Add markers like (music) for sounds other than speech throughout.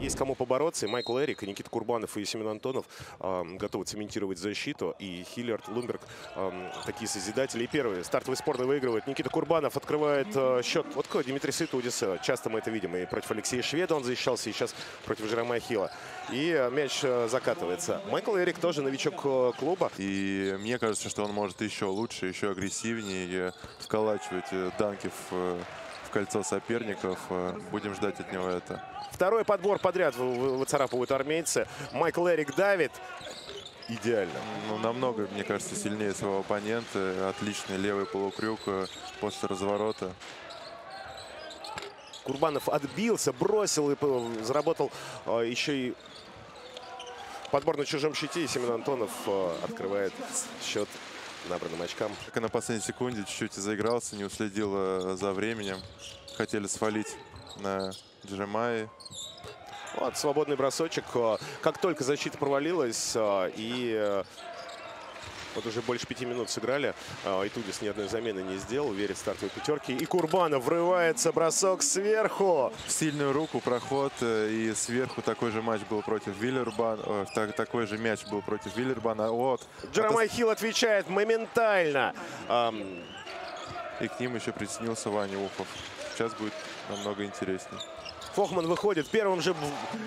Есть кому побороться. И Майкл Эрик, и Никита Курбанов, и Семен Антонов э, готовы цементировать защиту. И Хиллиард, Лумберг э, такие созидатели. И первый стартовый спорный выигрывает. Никита Курбанов открывает э, счет. Вот такой Дмитрий Сытудис. Часто мы это видим. И против Алексея Шведа он защищался, и сейчас против Жерема Хилла. И э, мяч э, закатывается. Майкл Эрик тоже новичок э, клуба. И мне кажется, что он может еще лучше, еще агрессивнее вколачивать э, данки в, э, в кольцо соперников. Э, Будем ждать от него это. Второй подбор подряд вы- вы- выцарапывают армейцы. Майкл Эрик давит. Идеально. Ну, намного, мне кажется, сильнее своего оппонента. Отличный левый полукрюк э, после разворота. Курбанов отбился, бросил и заработал э, еще и подбор на чужом щите. И Семен Антонов открывает счет набранным очкам. Только на последней секунде чуть-чуть заигрался, не уследил э, за временем. Хотели свалить на Джемай. Вот свободный бросочек. Э, Как только защита провалилась, э, и вот уже больше пяти минут сыграли, Итудис ни одной замены не сделал, верит в стартовой пятерки. И Курбанов врывается, бросок сверху. В сильную руку проход. э, И сверху такой же матч был против Виллербана. э, так- такой же мяч был против Виллербана. Вот. Джеромай Хилл отвечает моментально. И к ним еще присоединился Ваня Ухов. Сейчас будет намного интереснее. Фохман выходит первым же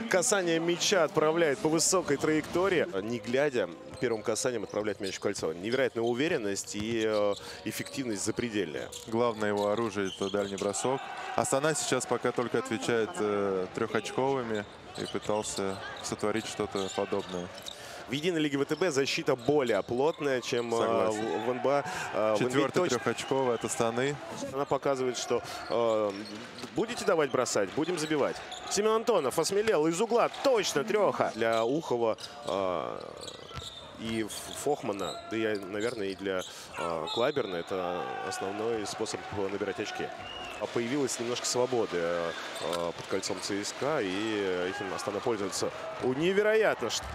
касанием мяча отправляет по высокой траектории. Не глядя, первым касанием отправляет мяч в кольцо. Невероятная уверенность и э, эффективность запредельная. Главное его оружие это дальний бросок. Астана сейчас пока только отвечает э, трехочковыми и пытался сотворить что-то подобное. В единой лиге ВТБ защита более плотная, чем э, Согласен. в, НБА. Э, в NBA Четвертый трехочковый от Астаны. Она показывает, что э, будете давать бросать, будем забивать. Семен Антонов осмелел из угла. Точно треха для Ухова э, и Фохмана. Да и, наверное, и для э, Клайберна. Это основной способ набирать очки. А Появилась немножко свободы э, э, под кольцом ЦСКА. И этим Астана пользуется. Невероятно, что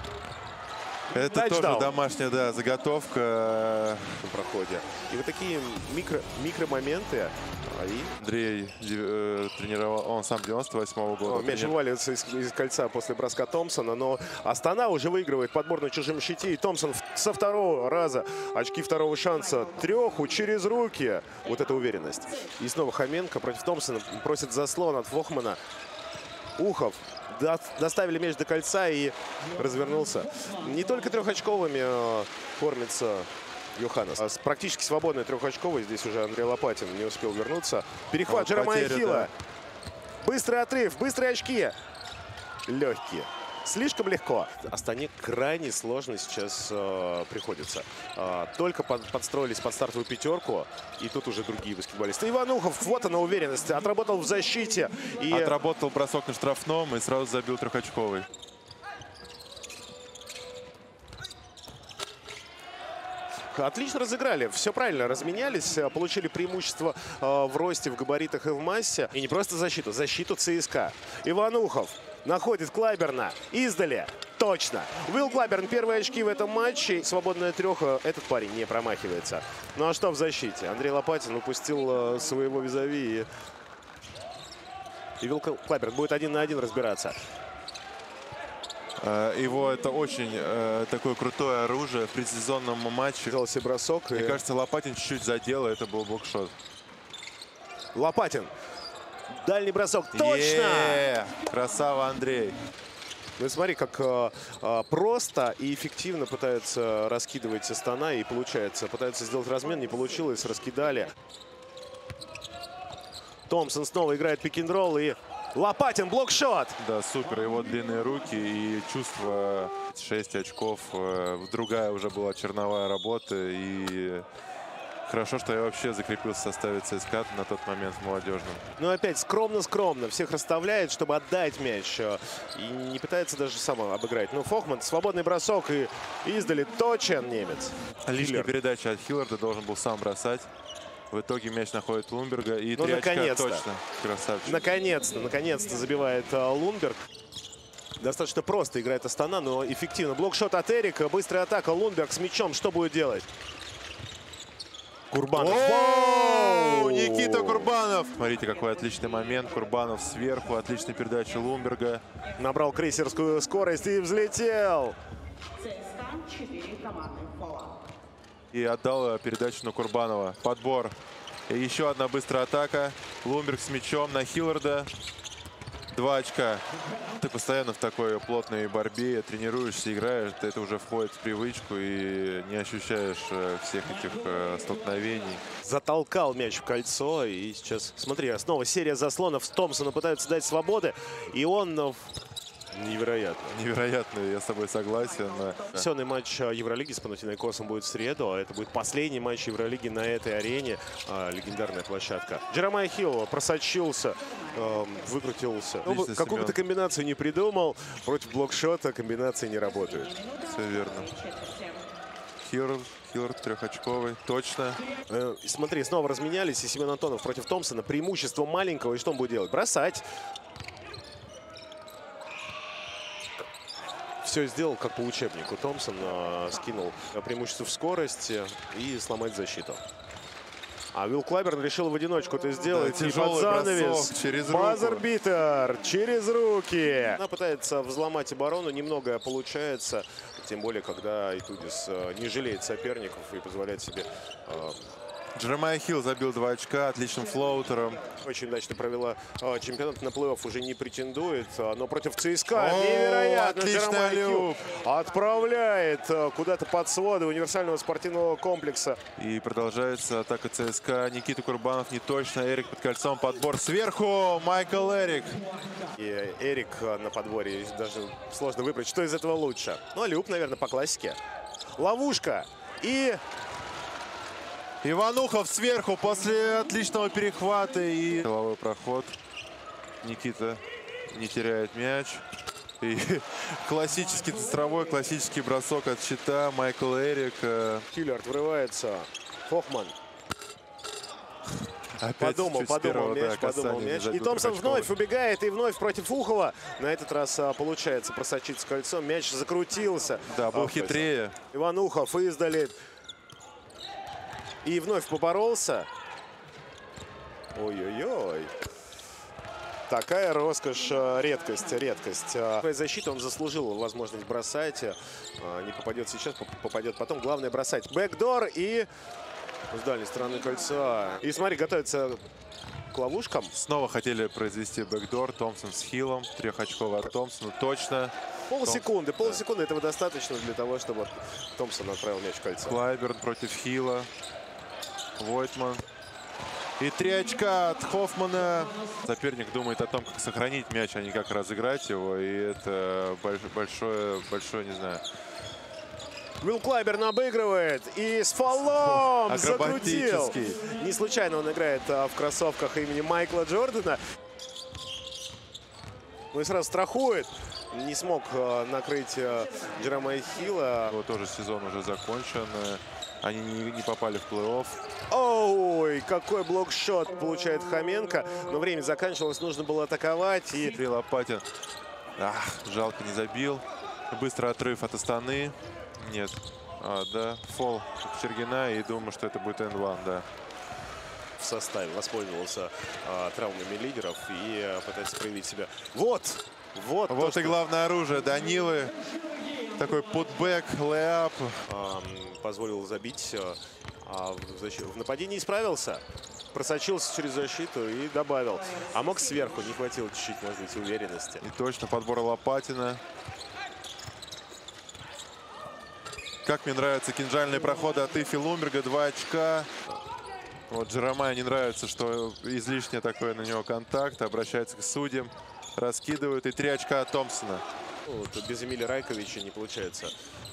Это Тачдаун. тоже домашняя да, заготовка. на проходе. И вот такие микро, микромоменты. а, И Андрей э, тренировал, он сам 98 года. Мяч трени- вываливается из, из кольца после броска Томпсона, но Астана уже выигрывает подбор на чужом щите. И Томпсон в- со второго раза очки второго шанса треху через руки. Вот эта уверенность. И снова Хоменко против Томпсона просит заслон от Фохмана. Ухов доставили мяч до кольца и развернулся. Не только трехочковыми э, кормится Йоханнес. А с практически свободной трехочковой здесь уже Андрей Лопатин не успел вернуться. Перехват Вот Джеромая потеря, Хилла. да. Быстрый отрыв, быстрые очки. Легкие. Слишком легко. Астане крайне сложно сейчас э, приходится. Э, только под- подстроились под стартовую пятерку. И тут уже другие баскетболисты. Иванухов, вот она уверенность. Отработал в защите. И Отработал бросок на штрафном и сразу забил трехочковый. Отлично разыграли, все правильно, разменялись, э, получили преимущество э, в росте, в габаритах и в массе. И не просто защиту, защиту ЦСКА. Иванухов находит Клайберна издали. Точно. Уилл Клайберн первые очки в этом матче. Свободная треха. Этот парень не промахивается. Ну а что в защите? Андрей Лопатин упустил э, своего визави. И, и Уилл Клайберн будет один на один разбираться. Э, Его это очень э, такое крутое оружие в предсезонном матче. Себе бросок. Мне и- кажется, Лопатин чуть-чуть задел, и это был блокшот. Лопатин. Дальний бросок. Точно! Красава Андрей. Ну и смотри, как э, э, просто и эффективно пытаются раскидывать Астана, и получается. Пытаются сделать размен, не получилось, раскидали. Томпсон снова играет пик-н-ролл, и Лопатин, блокшот! Да, супер. Его длинные руки и чувство 6 очков. Э, Другая уже была черновая работа. И хорошо, что я вообще закрепился в составе ЦСКА на тот момент в молодежном. Но опять скромно-скромно всех расставляет, чтобы отдать мяч. э, И не пытается даже сам обыграть. Ну, Фохман, свободный бросок, и издали точен немец. Лишняя Хиллер. передача от Хилларда должен был сам бросать. В итоге мяч находит Лумберга. И Ну, наконец-то. точно. Красавчик. Наконец-то, наконец-то забивает э, Лунберг. Достаточно просто играет Астана, но эффективно. Блокшот от Эрика, быстрая атака. Лунберг с мячом. Что будет делать? Курбанов. Никита Курбанов. Смотрите, какой отличный момент. Курбанов сверху. Отличная передача Лумберга. Набрал крейсерскую скорость и взлетел. И отдал передачу на Курбанова. Подбор. И еще одна быстрая атака. Лумберг с мячом на Хилларда. Два очка. Ты постоянно в такой плотной борьбе тренируешься, играешь, это уже входит в привычку и не ощущаешь э, всех этих э, столкновений. Затолкал мяч в кольцо и сейчас, смотри, снова серия заслонов. Томпсона пытаются дать свободы и он Невероятно. Невероятно, я с тобой согласен. Сенный матч а, Евролиги с Панатинайкосом будет в среду. а Это будет последний матч Евролиги на этой арене. А, легендарная площадка. Джеромай Хилл просочился, э, выкрутился. Ну, какую бы комбинацию не придумал, против блокшота комбинации не работают. Все верно. Хилл, Хиллиард трехочковый, точно. Э, смотри, снова разменялись, и Семен Антонов против Томпсона. Преимущество маленького, и что он будет делать? Бросать. Все сделал как по учебнику. Томпсон э, скинул преимущество в скорости и сломать защиту. А Уилл Клайберн решил в одиночку это сделать. Да, и под занавес. Через buzzer-beater через руки. Она пытается взломать оборону. Немного получается. Тем более, когда Итудис э, не жалеет соперников и позволяет себе э, Джеремай Хилл забил два очка отличным флоутером. Очень удачно провела э, чемпионат на плей-офф, уже не претендует, э, но против ЦСКА О, невероятно. Джеремай Хилл отправляет э, куда-то под своды универсального спортивного комплекса. И продолжается атака ЦСКА. Никита Курбанов не точно, Эрик под кольцом, подбор сверху, Майкл Эрик. И Эрик на подборе, даже сложно выбрать, что из этого лучше. Ну, а Люк, наверное, по классике. Ловушка. И Иванухов сверху после отличного перехвата и головой проход. Никита не теряет мяч. И (laughs) классический центровой, классический бросок от щита. Майкл Эрик. Хиллиард врывается. Фохман. Опять подумал, подумал, мяч, да, подумал мяч. И Томпсон вновь убегает и вновь против Ухова. На этот раз а, получается просочиться кольцом. Мяч закрутился. Да, был а, хитрее. Иван Ухов издали и вновь поборолся. Ой-ой-ой. Такая роскошь, э, редкость, редкость. Э, защита он заслужил возможность бросать. Э, не попадет сейчас, попадет потом. Главное бросать. Бэкдор и с дальней стороны кольца. И смотри, готовится к ловушкам. Снова хотели произвести бэкдор. Томпсон с хилом. Трехочковый от Томпсона. Точно. Полсекунды. Полсекунды этого достаточно для того, чтобы Томпсон отправил мяч в кольцо. Клайберн против Хила. Войтман. И три очка от Хоффмана. Соперник думает о том, как сохранить мяч, а не как разыграть его. И это большое, большое, не знаю... Вилл Клайберн обыгрывает и с фолом закрутил. Не случайно он играет а, в кроссовках имени Майкла Джордана. Ну и сразу страхует. Не смог а, накрыть а, Джерома Хилла. Вот тоже сезон уже закончен. Они не, не попали в плей-офф. Ой, какой блокшот получает Хоменко. Но время заканчивалось, нужно было атаковать. И... Три Лопатин. Ах, жалко, не забил. Быстрый отрыв от Астаны. Нет. А, да, фол Чергина. И думаю, что это будет N1, да. В составе воспользовался а, травмами лидеров и а, пытается проявить себя. Вот! Вот, вот то, и что... главное оружие Данилы. Такой путбэк, лэп. Позволил забить. Э, а в, нападении справился. Просочился через защиту и добавил. А мог сверху. Не хватило чуть-чуть, может быть, уверенности. И точно подбор Лопатина. Как мне нравятся кинжальные проходы от Ифи Лумберга. Два очка. Вот Джеромай не нравится, что излишне такой на него контакт. Обращается к судьям. Раскидывают. И три очка от Томпсона. Вот, без Эмиля Райковича не получается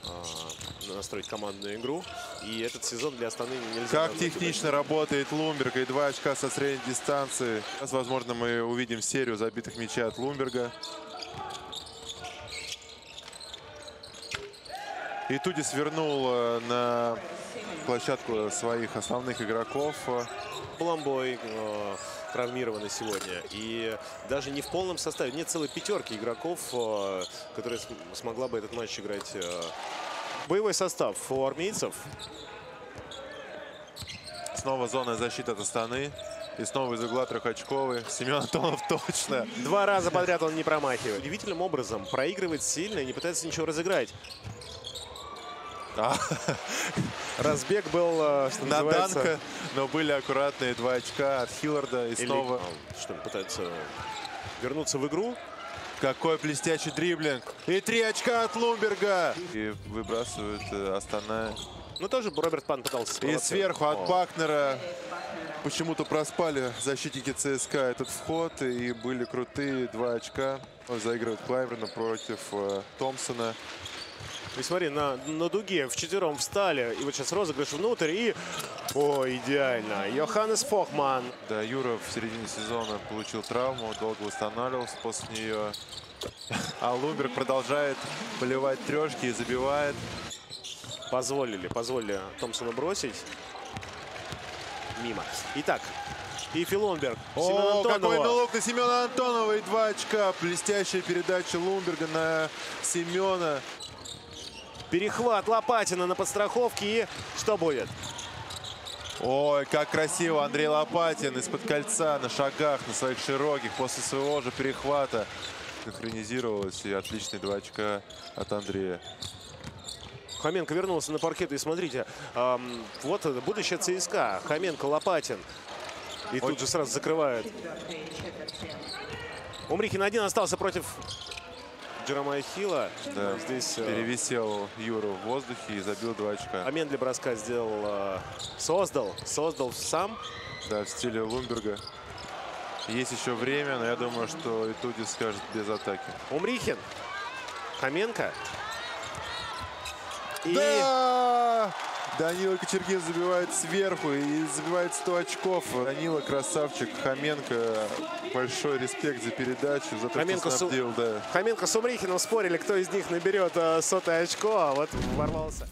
э, настроить командную игру. И этот сезон для Астаны нельзя... Как технично работает Лумберг. И два очка со средней дистанции. Сейчас, возможно, мы увидим серию забитых мячей от Лумберга. И Тудис вернул э, на площадку своих основных игроков. Бламбой э, травмированы сегодня. И даже не в полном составе. Нет целой пятерки игроков, э, которые смогла бы этот матч играть. Э. Боевой состав у армейцев. Снова зона защиты от Астаны. И снова из угла трехочковый. Семен Антонов (laughs) точно. Два раза подряд он не промахивает. Удивительным образом проигрывает сильно и не пытается ничего разыграть. А, Разбег был, э, что на. Данка, но были аккуратные два очка от Хилларда. И или- снова а, Что, пытается вернуться в игру. какой блестящий дриблинг. И три очка от Лумберга. И выбрасывает э, Астана. Ну, тоже Роберт Пан пытался И сверху от. Бакнера почему-то проспали защитники ЦСКА этот вход. И были крутые два очка. Заигрывает Клайверна против э, Томпсона. И смотри, на, на дуге в четвером встали. И вот сейчас розыгрыш внутрь. И... О, идеально. Йоханнес Фохман. Да, Юра в середине сезона получил травму, долго восстанавливался после нее. А Лумберг продолжает поливать трешки и забивает. Позволили, позволили Томпсону бросить. Мимо. Итак, и Филонберг. Семен О, какой налог на Семена Антонова и два очка. Блестящая передача Лумберга на Семена. Перехват Лопатина на подстраховке. И что будет? Ой, как красиво Андрей Лопатин из-под кольца на шагах, на своих широких, после своего же перехвата. Синхронизировалось и отличные два очка от Андрея. Хоменко вернулся на паркет. И смотрите, ам, вот будущее ЦСКА. Хоменко, Лопатин. И тут же сразу закрывает. Умрихин один остался против Джеромая Хилла. Да, Здесь э, перевисел Юру в воздухе и забил два очка. момент для броска сделал, э, создал, создал сам. Да, в стиле Лумберга. Есть еще время, но я думаю, что Итуди скажет без атаки. Умрихин, Хоменко. И Да! Данила Кочергин забивает сверху и забивает 100 очков. Данила красавчик. Хоменко. Большой респект за передачу, за то, Хоменко что су- снабдил. Да. Хоменко с Умрихиным спорили, кто из них наберет э, сотое очко, а вот ворвался.